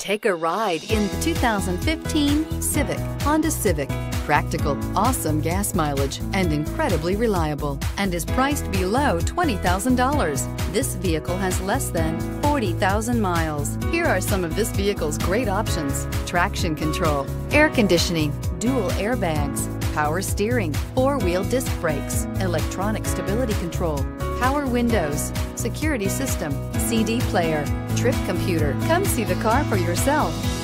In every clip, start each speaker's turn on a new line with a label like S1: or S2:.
S1: Take a ride in the 2015 Civic, Honda Civic. Practical, awesome gas mileage, and incredibly reliable, and is priced below $20,000. This vehicle has less than 40,000 miles. Here are some of this vehicle's great options. Traction control, air conditioning, dual airbags, power steering, four-wheel disc brakes, electronic stability control, power windows, security system, CD player, trip computer. Come see the car for yourself.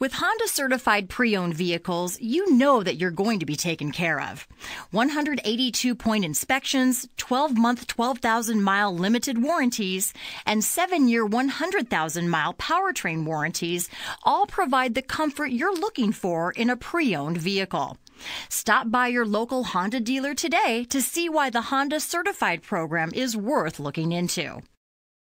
S2: With Honda certified pre owned vehicles, you know that you're going to be taken care of. 182 point inspections, 12 month, 12,000 mile limited warranties, and 7 year, 100,000 mile powertrain warranties all provide the comfort you're looking for in a pre owned vehicle. Stop by your local Honda dealer today to see why the Honda certified program is worth looking into.